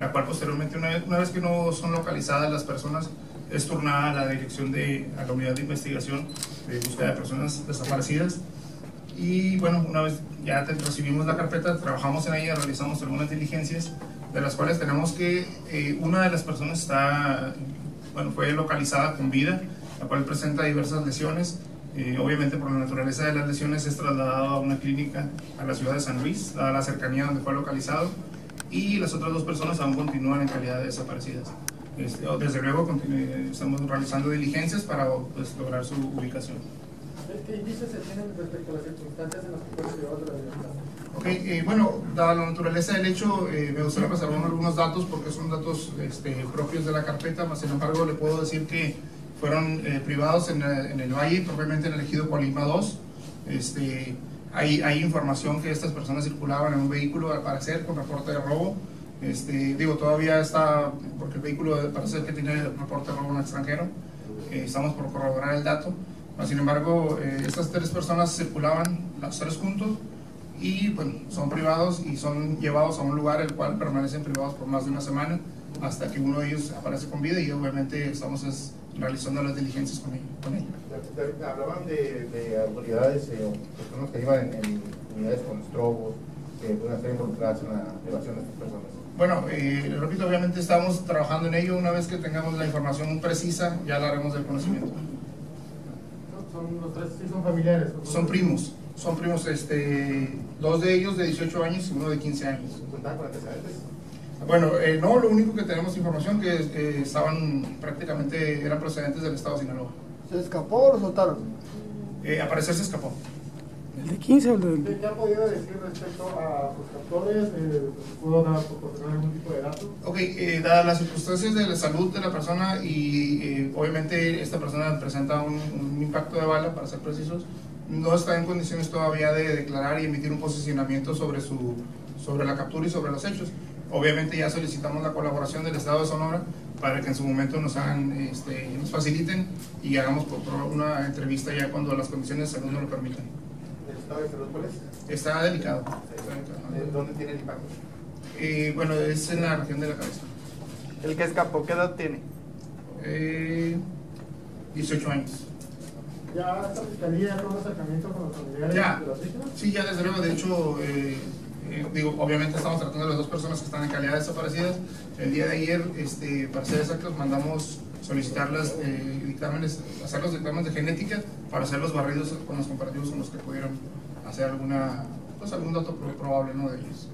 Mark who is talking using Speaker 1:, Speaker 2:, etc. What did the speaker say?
Speaker 1: la cual posteriormente, una vez, que no son localizadas las personas, es turnada a la dirección de a la unidad de investigación de búsqueda de personas desaparecidas. Y bueno, una vez ya recibimos la carpeta, trabajamos en ella, realizamos algunas diligencias, de las cuales tenemos que eh, una de las personas está, bueno, fue localizada con vida, la cual presenta diversas lesiones. Eh, obviamente por la naturaleza de las lesiones es trasladado a una clínica a la ciudad de San Luis, dada la cercanía donde fue localizado, y las otras dos personas aún continúan en calidad de desaparecidas. Este, desde luego estamos realizando diligencias para pues, lograr su ubicación.
Speaker 2: ¿Qué indicios se tienen respecto a las circunstancias en las que fueron llevados de la libertad?
Speaker 1: Ok, eh, bueno, dada la naturaleza del hecho, eh, me gustaría pasar algunos datos porque son datos este, propios de la carpeta, más sin embargo le puedo decir que fueron eh, privados en, eh, en el Valle, propiamente en el ejido Colima 2. Este, hay, hay información que estas personas circulaban en un vehículo al parecer con reporte de robo. Este, digo, todavía está, porque el vehículo parece que tiene reporte de robo en extranjero. Eh, estamos por corroborar el dato. Sin embargo, eh, estas tres personas circulaban las tres juntos y bueno, son privados y son llevados a un lugar el cual permanecen privados por más de una semana hasta que uno de ellos aparece con vida y obviamente estamos es, realizando las diligencias con, ellos, con
Speaker 3: Hablaban de, de autoridades eh, o personas que iban en, en unidades con estrobos, que pueden estar involucradas en la evasión de estas personas.
Speaker 1: Bueno, eh, repito, obviamente estamos trabajando en ello. Una vez que tengamos la información precisa, ya la haremos del conocimiento.
Speaker 2: Son los tres, sí son familiares.
Speaker 1: Son primos, son primos, este, dos de ellos de 18 años y uno de 15 años.
Speaker 3: ¿Contaban con antecedentes?
Speaker 1: Bueno, eh, no, lo único que tenemos información que eh, estaban prácticamente, eran procedentes del estado de Sinaloa.
Speaker 4: ¿Se escapó o lo soltaron?
Speaker 1: Eh, a parecer se escapó.
Speaker 5: ¿El de 15 o el de.?
Speaker 2: ¿Qué, qué ha podido decir respecto a sus captores? Eh, ¿Pudo dar, proporcionar algún tipo de datos?
Speaker 1: Ok, eh, dadas las circunstancias de la salud de la persona y eh, obviamente esta persona presenta un, un impacto de bala, para ser precisos, no está en condiciones todavía de declarar y emitir un posicionamiento sobre, su, sobre la captura y sobre los hechos. Obviamente ya solicitamos la colaboración del Estado de Sonora para que en su momento nos, hagan, este, nos faciliten y hagamos una entrevista ya cuando las condiciones de salud nos lo permitan.
Speaker 3: ¿El estado de salud cuál es?
Speaker 1: Está delicado. está delicado.
Speaker 3: ¿De ¿Dónde tiene el impacto?
Speaker 1: Eh, bueno, es en la región de la cabeza.
Speaker 6: El que escapó, ¿qué edad tiene?
Speaker 1: Eh, 18 años.
Speaker 2: ¿Ya esta fiscalía tuvo acercamiento con los familiares
Speaker 1: Ya.
Speaker 2: de las víctimas?
Speaker 1: Sí, ya desde luego, de hecho, eh, eh, digo, obviamente estamos tratando de las dos personas que están en calidad de desaparecidas. El día de ayer, este, para ser exactos, mandamos solicitar las eh, dictámenes, hacer los dictámenes de genética para hacer los barridos con los comparativos con los que pudieron hacer alguna, pues algún dato pro- probable ¿no? de ellos.